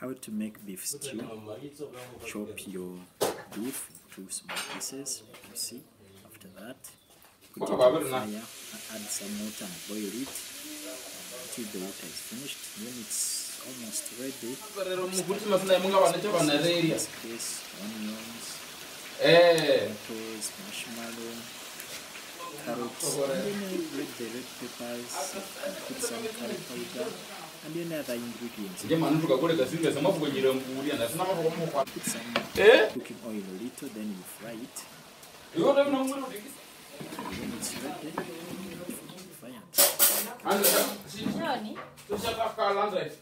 how to make beef stew. Chop your beef into small pieces you see. After that put it on fire add some water and boil it until the water is finished. When it's almost ready rero muguti masina mungavana chavanareria space onions eh potatoes marshmallow carrots and then red the red peppers and put some curry powder andiyona yakaingredients nje mani tukakoleka zvinhu zvamavukonyera mburi handasina mavakomokwa eh? cooking oil a little then you fry it. Andachakalanza ivi